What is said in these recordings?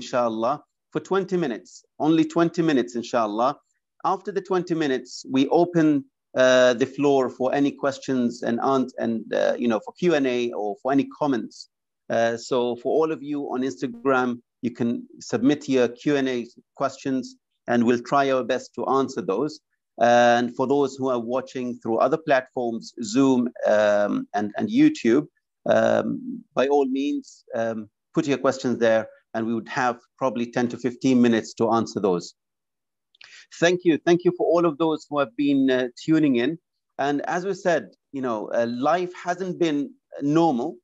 inshallah, for 20 minutes, only 20 minutes, inshallah. After the 20 minutes, we open uh, the floor for any questions and and uh, you know for Q&A or for any comments. Uh, so for all of you on Instagram, you can submit your Q&A questions and we'll try our best to answer those. And for those who are watching through other platforms, Zoom um, and, and YouTube, um, by all means, um, put your questions there and we would have probably 10 to 15 minutes to answer those. Thank you. Thank you for all of those who have been uh, tuning in. And as we said, you know, uh, life hasn't been normal.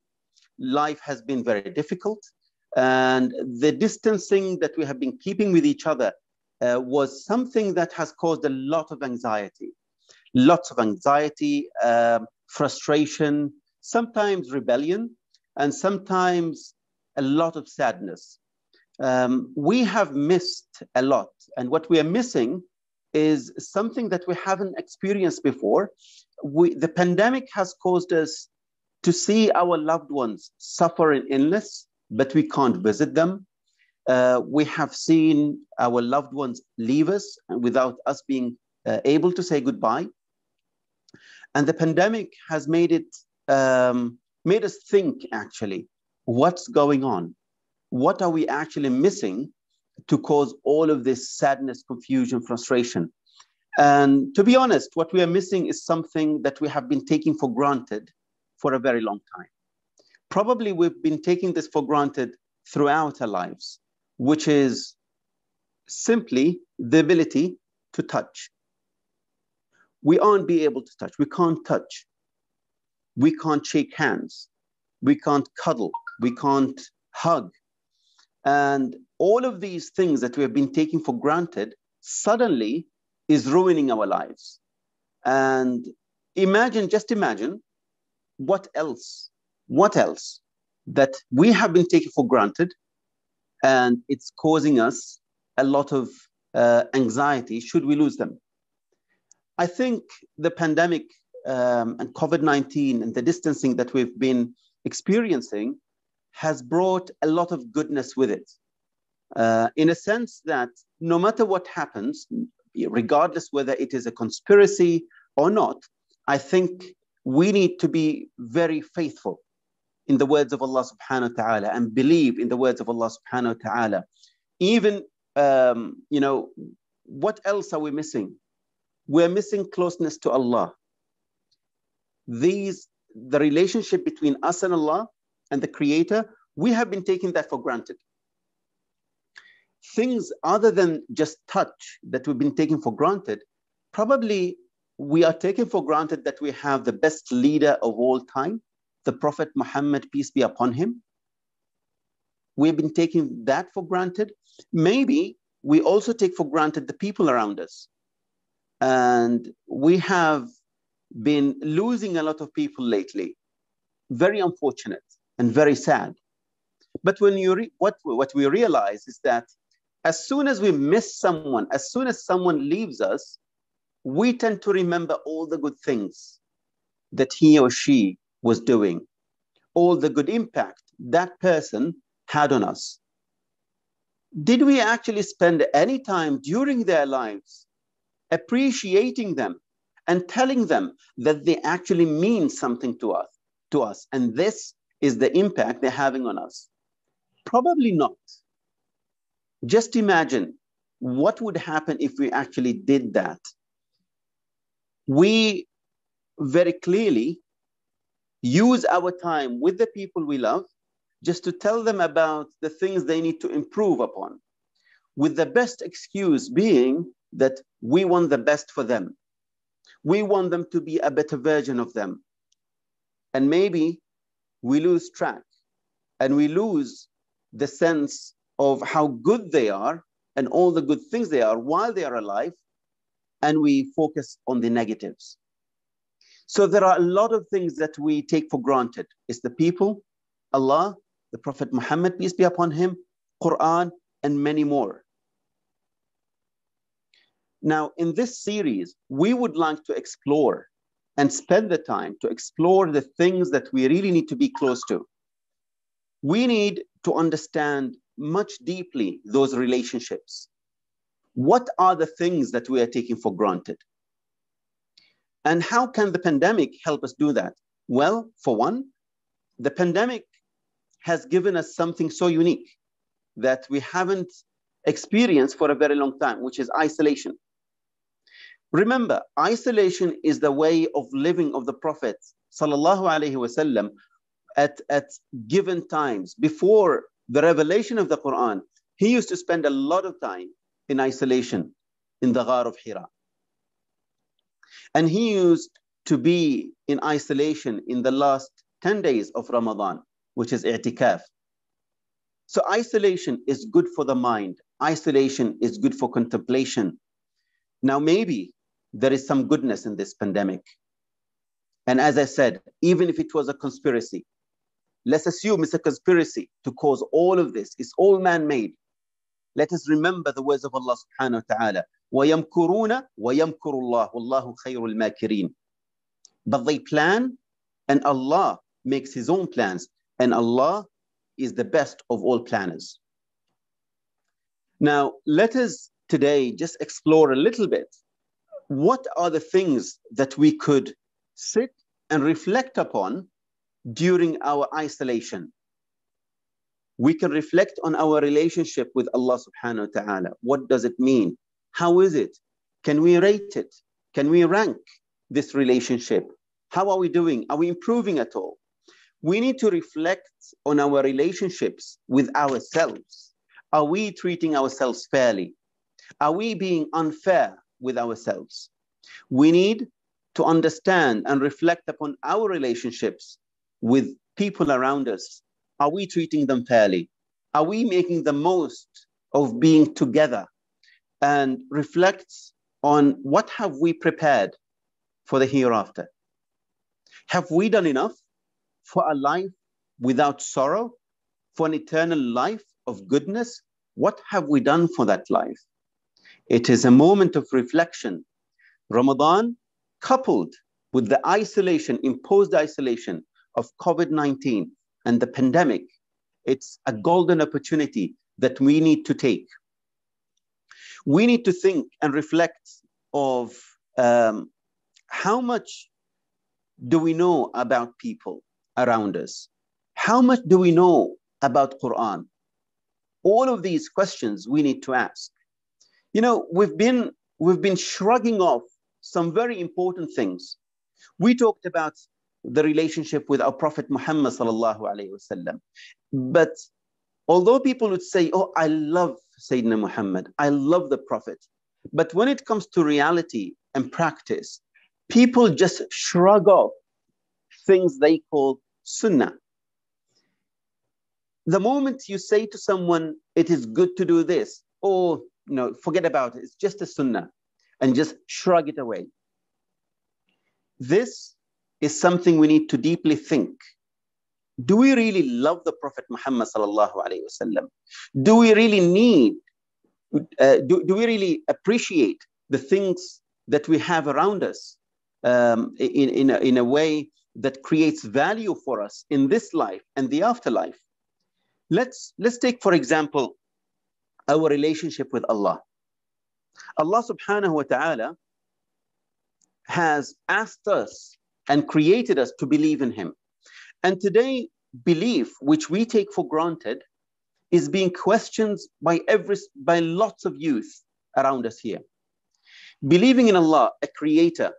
Life has been very difficult. And the distancing that we have been keeping with each other uh, was something that has caused a lot of anxiety. Lots of anxiety, um, frustration, sometimes rebellion, and sometimes a lot of sadness. Um, we have missed a lot. And what we are missing is something that we haven't experienced before. We, the pandemic has caused us to see our loved ones suffer in illness, but we can't visit them. Uh, we have seen our loved ones leave us without us being uh, able to say goodbye. And the pandemic has made it um, made us think actually what's going on? What are we actually missing to cause all of this sadness, confusion, frustration? And to be honest, what we are missing is something that we have been taking for granted for a very long time. Probably we've been taking this for granted throughout our lives, which is simply the ability to touch. We aren't be able to touch. We can't touch. We can't shake hands. We can't cuddle we can't hug. And all of these things that we have been taking for granted suddenly is ruining our lives. And imagine, just imagine what else, what else that we have been taking for granted and it's causing us a lot of uh, anxiety should we lose them. I think the pandemic um, and COVID 19 and the distancing that we've been experiencing has brought a lot of goodness with it. Uh, in a sense that no matter what happens, regardless whether it is a conspiracy or not, I think we need to be very faithful in the words of Allah subhanahu wa ta'ala and believe in the words of Allah subhanahu wa ta'ala. Even, um, you know, what else are we missing? We're missing closeness to Allah. These, the relationship between us and Allah and the creator, we have been taking that for granted. Things other than just touch that we've been taking for granted, probably we are taking for granted that we have the best leader of all time, the Prophet Muhammad, peace be upon him. We've been taking that for granted. Maybe we also take for granted the people around us. And we have been losing a lot of people lately. Very unfortunate and very sad. But when you re- what, what we realize is that as soon as we miss someone, as soon as someone leaves us, we tend to remember all the good things that he or she was doing, all the good impact that person had on us. Did we actually spend any time during their lives appreciating them and telling them that they actually mean something to us, to us and this is the impact they're having on us? Probably not. Just imagine what would happen if we actually did that. We very clearly use our time with the people we love just to tell them about the things they need to improve upon, with the best excuse being that we want the best for them. We want them to be a better version of them. And maybe we lose track and we lose the sense of how good they are and all the good things they are while they are alive, and we focus on the negatives. So there are a lot of things that we take for granted. It's the people, Allah, the Prophet Muhammad, peace be upon him, Quran, and many more. Now, in this series, we would like to explore and spend the time to explore the things that we really need to be close to. We need to understand much deeply those relationships. What are the things that we are taking for granted? And how can the pandemic help us do that? Well, for one, the pandemic has given us something so unique that we haven't experienced for a very long time, which is isolation. Remember, isolation is the way of living of the Prophet wasallam at, at given times before the revelation of the Quran. He used to spend a lot of time in isolation in the Ghar of Hira. And he used to be in isolation in the last 10 days of Ramadan, which is i'tikaf. So isolation is good for the mind. Isolation is good for contemplation. Now, maybe there is some goodness in this pandemic. And as I said, even if it was a conspiracy, let's assume it's a conspiracy to cause all of this. It's all man-made. Let us remember the words of Allah subhanahu wa ta'ala. وَيَمْكُرُونَ وَيَمْكُرُ اللَّهُ وَاللَّهُ خَيْرُ الْمَاكِرِينَ But they plan and Allah makes his own plans. And Allah is the best of all planners. Now, let us today just explore a little bit what are the things that we could sit and reflect upon during our isolation. We can reflect on our relationship with Allah subhanahu wa ta'ala. What does it mean? How is it? Can we rate it? Can we rank this relationship? How are we doing? Are we improving at all? We need to reflect on our relationships with ourselves. Are we treating ourselves fairly? Are we being unfair with ourselves? We need to understand and reflect upon our relationships with people around us. Are we treating them fairly? Are we making the most of being together? And reflect on what have we prepared for the hereafter? Have we done enough for a life without sorrow, for an eternal life of goodness? What have we done for that life? It is a moment of reflection. Ramadan, coupled with the isolation, imposed isolation of COVID 19 and the pandemic, it's a golden opportunity that we need to take. We need to think and reflect of um, how much do we know about people around us? How much do we know about Quran? All of these questions we need to ask. You know, we've been we've been shrugging off some very important things. We talked about the relationship with our Prophet Muhammad sallallahu alaihi wasallam. But although people would say, "Oh, I love Sayyidina Muhammad, I love the Prophet," but when it comes to reality and practice, people just shrug off things they call sunnah. The moment you say to someone, "It is good to do this," or know, forget about it, it's just a sunnah, and just shrug it away. This is something we need to deeply think. Do we really love the Prophet Muhammad sallallahu alaihi wasallam? Do we really need? Uh, do, do we really appreciate the things that we have around us um, in, in, a, in a way that creates value for us in this life and the afterlife? Let's, let's take, for example, our relationship with Allah. Allah subhanahu wa ta'ala has asked us and created us to believe in him. And today, belief, which we take for granted, is being questioned by every by lots of youth around us here. Believing in Allah, a creator,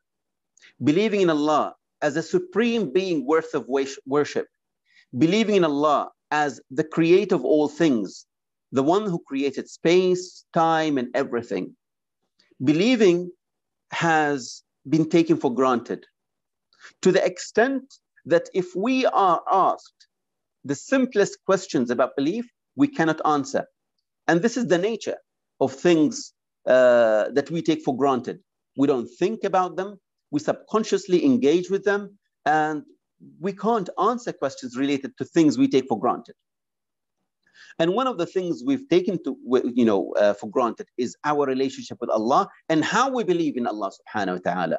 believing in Allah as a supreme being worth of worship, believing in Allah as the creator of all things, the one who created space, time, and everything. Believing has been taken for granted to the extent that if we are asked the simplest questions about belief, we cannot answer. And this is the nature of things uh, that we take for granted. We don't think about them, we subconsciously engage with them, and we can't answer questions related to things we take for granted. And one of the things we've taken to, you know, uh, for granted is our relationship with Allah and how we believe in Allah subhanahu wa ta'ala.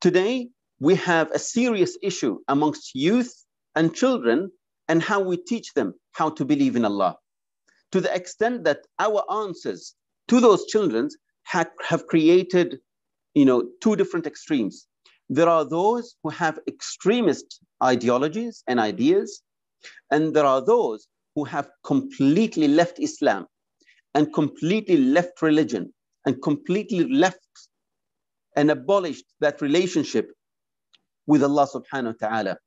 Today, we have a serious issue amongst youth and children and how we teach them how to believe in Allah. to the extent that our answers to those children have, have created you know, two different extremes. There are those who have extremist ideologies and ideas, and there are those who have completely left Islam and completely left religion and completely left and abolished that relationship with Allah subhanahu wa ta'ala.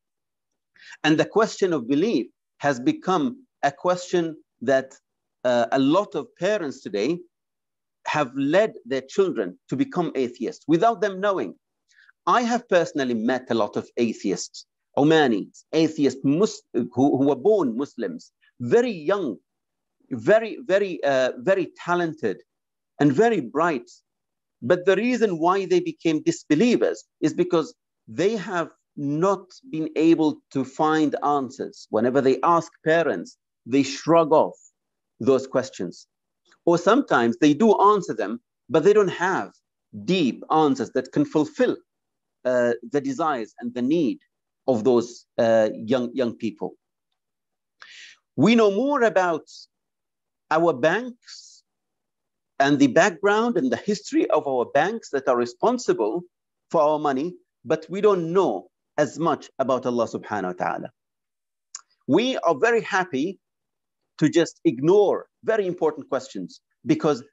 And the question of belief has become a question that uh, a lot of parents today have led their children to become atheists without them knowing. I have personally met a lot of atheists, Omanis, atheists Mus- who, who were born Muslims, very young, very, very, uh, very talented, and very bright. But the reason why they became disbelievers is because they have not been able to find answers. Whenever they ask parents, they shrug off those questions. Or sometimes they do answer them, but they don't have deep answers that can fulfill uh, the desires and the need of those uh, young, young people. We know more about our banks and the background and the history of our banks that are responsible for our money, but we don't know as much about Allah subhanahu wa ta'ala. We are very happy to just ignore very important questions because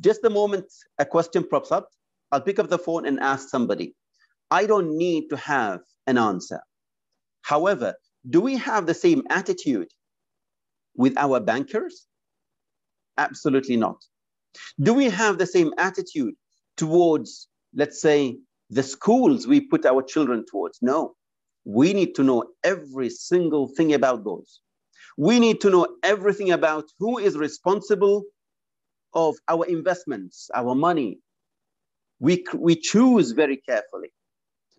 just the moment a question pops up, I'll pick up the phone and ask somebody. I don't need to have an answer. However, do we have the same attitude with our bankers? Absolutely not. Do we have the same attitude towards, let's say, the schools we put our children towards? No. We need to know every single thing about those. We need to know everything about who is responsible of our investments, our money. We, we choose very carefully.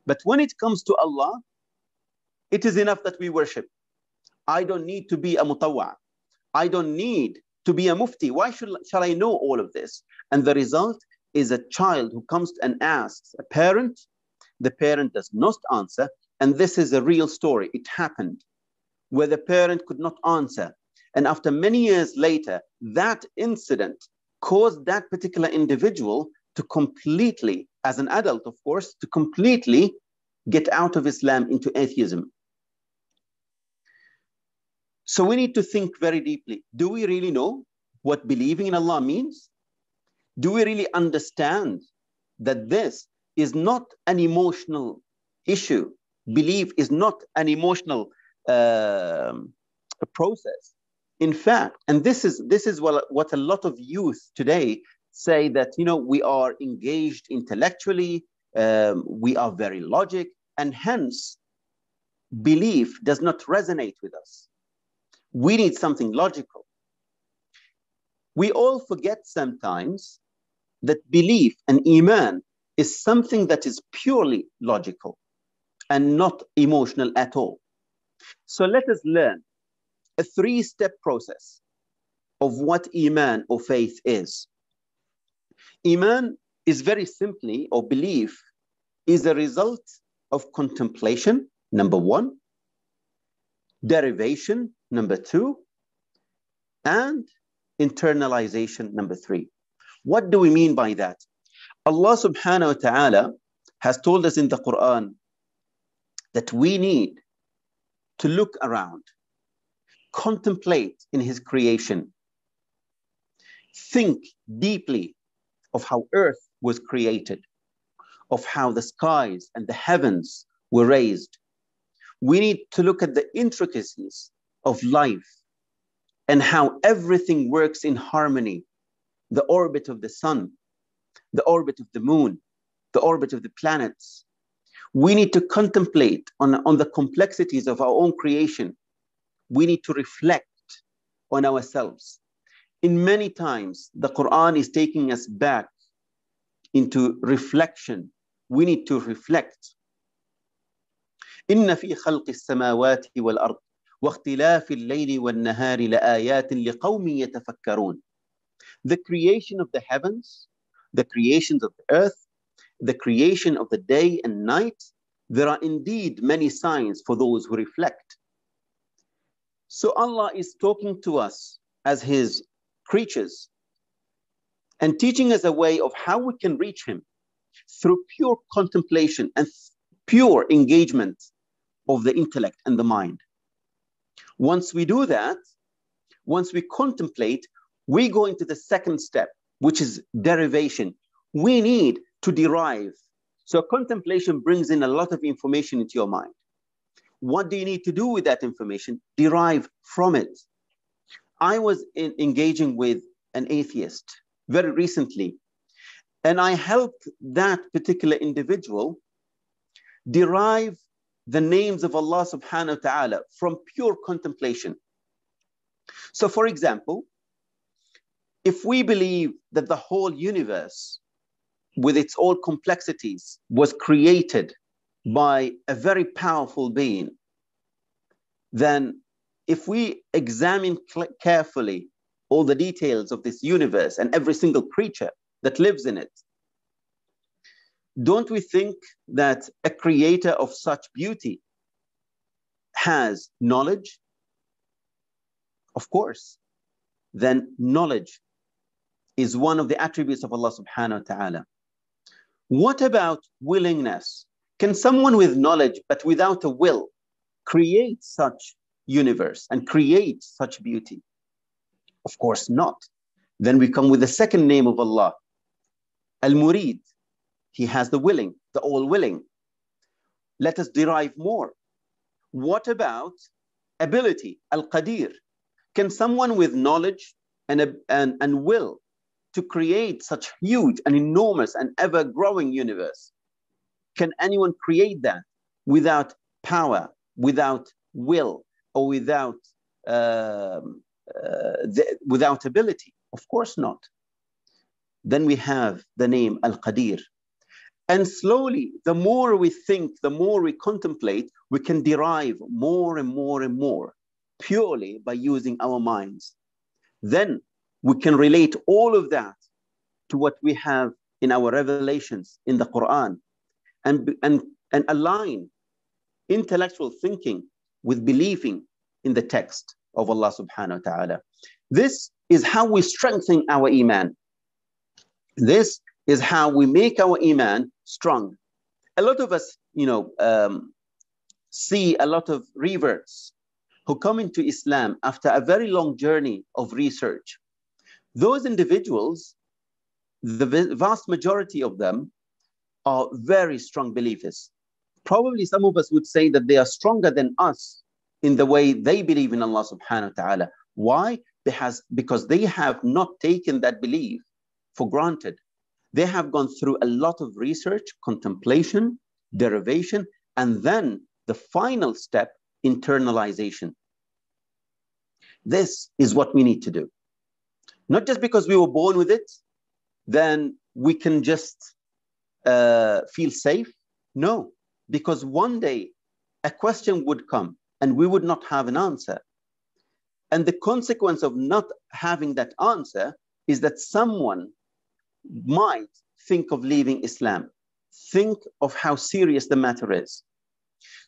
But when it comes to Allah, it is enough that we worship. I don't need to be a mutawwa. I don't need to be a mufti. Why should, shall I know all of this? And the result is a child who comes and asks a parent, the parent does not answer. And this is a real story. It happened where the parent could not answer. And after many years later, that incident caused that particular individual to completely, as an adult, of course, to completely get out of Islam into atheism. So we need to think very deeply. Do we really know what believing in Allah means? Do we really understand that this is not an emotional issue? Belief is not an emotional uh, process. In fact, and this is this is what, what a lot of youth today say that you know we are engaged intellectually, um, we are very logic, and hence belief does not resonate with us. We need something logical. We all forget sometimes that belief and iman is something that is purely logical and not emotional at all. So let us learn a three step process of what Iman or faith is. Iman is very simply, or belief, is a result of contemplation, number one, derivation, number two, and internalization, number three. What do we mean by that? Allah subhanahu wa ta'ala has told us in the Quran that we need to look around contemplate in his creation, think deeply of how earth was created, of how the skies and the heavens were raised. We need to look at the intricacies of life and how everything works in harmony the orbit of the sun, the orbit of the moon, the orbit of the planets. We need to contemplate on, on the complexities of our own creation we need to reflect on ourselves. In many times, the Quran is taking us back into reflection. We need to reflect. إن في خلق السماوات والأرض واختلاف الليل والنهار لآيات لقوم يتفكرون. The creation of the heavens, the creations of the earth, the creation of the day and night, there are indeed many signs for those who reflect. So Allah is talking to us as His creatures and teaching us a way of how we can reach him through pure contemplation and pure engagement of the intellect and the mind. Once we do that, once we contemplate, we go into the second step, which is derivation. We need to derive. So contemplation brings in a lot of information into your mind. What do you need to do with that information? Derive from it. I was in, engaging with an atheist very recently, and I helped that particular individual derive the names of Allah subhanahu wa ta'ala from pure contemplation. So, for example, if we believe that the whole universe, with its all complexities, was created by a very powerful being, then if we examine carefully all the details of this universe and every single creature that lives in it, don't we think that a creator of such beauty has knowledge? Of course. Then knowledge is one of the attributes of Allah subhanahu wa ta'ala. What about willingness? Can someone with knowledge but without a will create such universe and create such beauty? Of course not. Then we come with the second name of Allah, Al-Murid, he has the willing, the all willing. Let us derive more. What about ability, al qadir? Can someone with knowledge and, and, and will to create such huge and enormous and ever growing universe? Can anyone create that without power, without will, or without, uh, uh, the, without ability? Of course not. Then we have the name Al Qadir, and slowly, the more we think, the more we contemplate, we can derive more and more and more purely by using our minds. Then we can relate all of that to what we have in our revelations in the Quran and, and, and align intellectual thinking with believing in the text of Allah subhanahu wa ta'ala. This is how we strengthen our iman. This is how we make our iman strong. A lot of us, you know, um, see a lot of reverts who come into Islam after a very long journey of research. Those individuals, the vast majority of them, are very strong believers. Probably some of us would say that they are stronger than us in the way they believe in Allah subhanahu wa ta'ala. Why? Because, because they have not taken that belief for granted. They have gone through a lot of research, contemplation, derivation, and then the final step, internalization. This is what we need to do. Not just because we were born with it, then we can just uh, feel safe. No, because one day a question would come and we would not have an answer. And the consequence of not having that answer is that someone might think of leaving Islam. Think of how serious the matter is.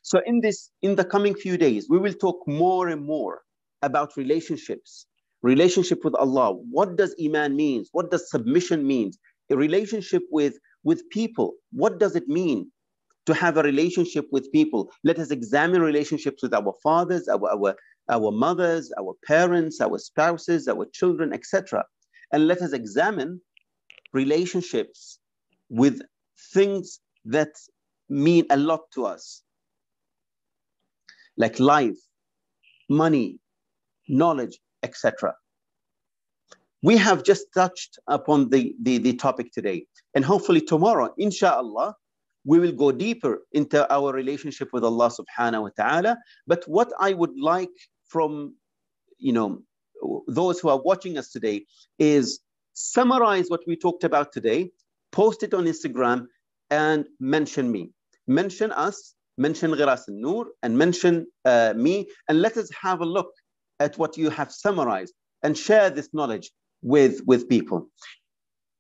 So in this, in the coming few days, we will talk more and more about relationships, relationship with Allah. What does Iman means? What does submission means? A relationship with, with people. What does it mean to have a relationship with people? Let us examine relationships with our fathers, our, our, our mothers, our parents, our spouses, our children, etc. And let us examine relationships with things that mean a lot to us, like life, money, knowledge, etc. We have just touched upon the, the, the topic today. And hopefully tomorrow, inshallah, we will go deeper into our relationship with Allah subhanahu wa ta'ala. But what I would like from you know those who are watching us today is summarize what we talked about today, post it on Instagram, and mention me. Mention us, mention Gheras Noor, and mention uh, me, and let us have a look at what you have summarized and share this knowledge with, with people.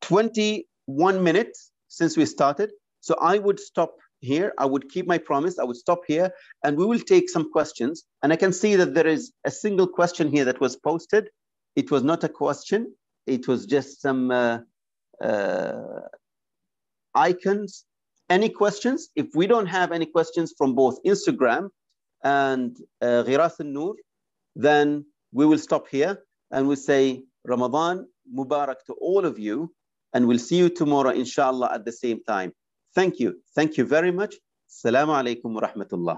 21 minutes since we started. So I would stop here. I would keep my promise. I would stop here and we will take some questions. And I can see that there is a single question here that was posted It was not a question. It was just some uh, uh, icons. Any questions? If we don't have any questions from both Instagram and uh, Gheras Alnoor, then we will stop here and we say Ramadan Mubarak to all of you. And we'll see you tomorrow, inshallah, at the same time. Thank you. Thank you very much. Assalamu alaikum wa rahmatullah.